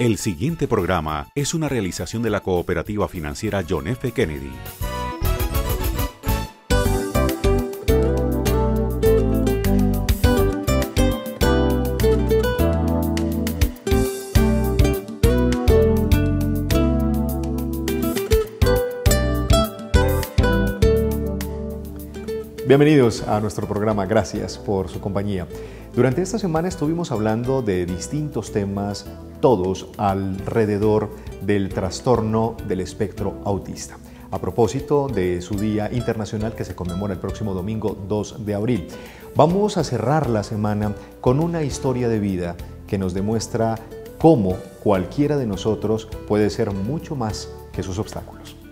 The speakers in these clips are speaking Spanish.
El siguiente programa es una realización de la cooperativa financiera John F. Kennedy. Bienvenidos a nuestro programa, gracias por su compañía. Durante esta semana estuvimos hablando de distintos temas, todos alrededor del trastorno del espectro autista. A propósito de su Día Internacional que se conmemora el próximo domingo 2 de abril, vamos a cerrar la semana con una historia de vida que nos demuestra cómo cualquiera de nosotros puede ser mucho más que sus obstáculos.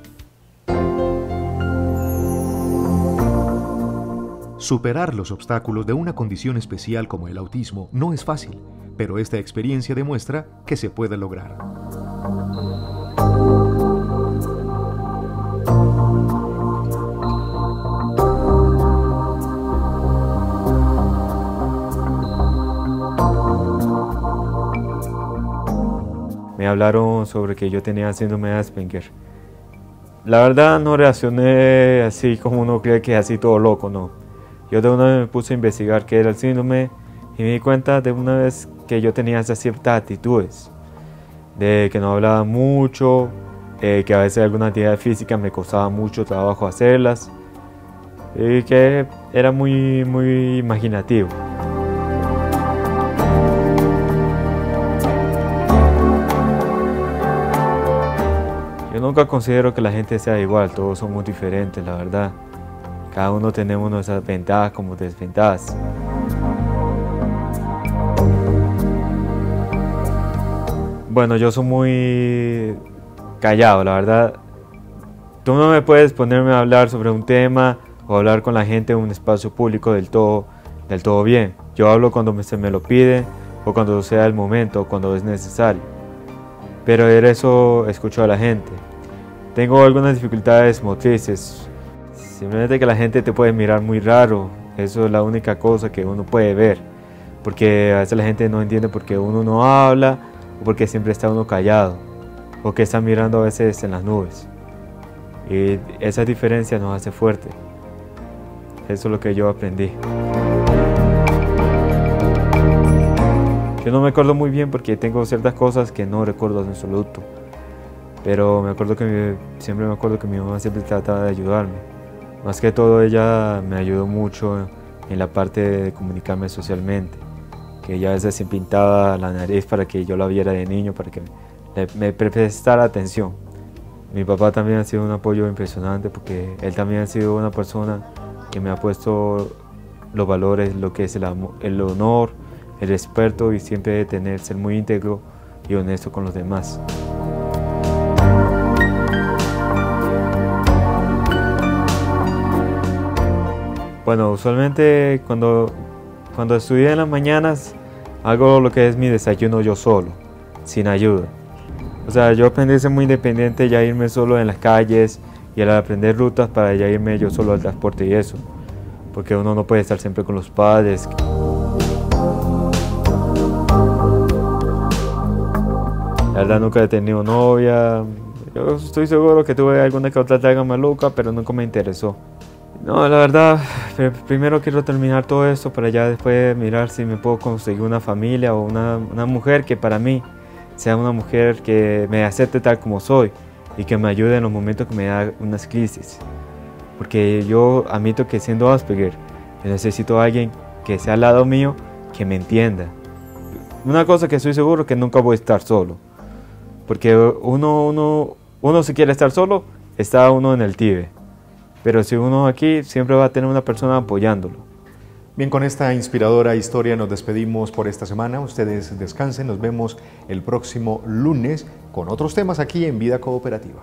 Superar los obstáculos de una condición especial como el autismo no es fácil, pero esta experiencia demuestra que se puede lograr. Me hablaron sobre que yo tenía síndrome de Asperger. La verdad no reaccioné así como uno cree que es así todo loco, no yo de una vez me puse a investigar qué era el síndrome y me di cuenta de una vez que yo tenía esas ciertas actitudes, de que no hablaba mucho, eh, que a veces alguna actividad física me costaba mucho trabajo hacerlas y que era muy, muy imaginativo. Yo nunca considero que la gente sea igual, todos somos diferentes, la verdad. Cada uno tenemos nuestras ventajas como desventajas. Bueno, yo soy muy callado, la verdad. Tú no me puedes ponerme a hablar sobre un tema o hablar con la gente en un espacio público del todo, del todo bien. Yo hablo cuando se me lo pide o cuando sea el momento o cuando es necesario. Pero en eso escucho a la gente. Tengo algunas dificultades motrices, Simplemente que la gente te puede mirar muy raro, eso es la única cosa que uno puede ver, porque a veces la gente no entiende por qué uno no habla o porque siempre está uno callado o que está mirando a veces en las nubes. Y esa diferencia nos hace fuerte. Eso es lo que yo aprendí. Yo no me acuerdo muy bien porque tengo ciertas cosas que no recuerdo en absoluto. Pero me acuerdo que siempre me acuerdo que mi mamá siempre trataba de ayudarme. Más que todo ella me ayudó mucho en la parte de comunicarme socialmente, que ella a veces se pintaba la nariz para que yo la viera de niño, para que me prestara atención. Mi papá también ha sido un apoyo impresionante porque él también ha sido una persona que me ha puesto los valores, lo que es el, el honor, el respeto y siempre tener, ser muy íntegro y honesto con los demás. Bueno, usualmente cuando, cuando en las mañanas hago lo que es mi desayuno yo solo, sin ayuda. O sea, yo aprendí a ser muy independiente, ya irme solo en las calles y al aprender rutas para ya irme yo solo al transporte y eso. Porque uno no puede estar siempre con los padres. La verdad nunca he tenido novia. Yo estoy seguro que tuve alguna que otra traga maluca, pero nunca me interesó. No, la verdad, primero quiero terminar todo esto para ya después mirar si me puedo conseguir una familia o una, una, mujer que para mí sea una mujer que me acepte tal como soy y que me ayude en los momentos que me da unas crisis. Porque yo admito que siendo Asperger, necesito a alguien que sea al lado mío, que me entienda. Una cosa que estoy seguro que nunca voy a estar solo. Porque uno, uno, uno si quiere estar solo, está uno en el tibe. Pero si uno aquí siempre va a tener una persona apoyándolo. Bien, con esta inspiradora historia nos despedimos por esta semana. Ustedes descansen, nos vemos el próximo lunes con otros temas aquí en Vida Cooperativa.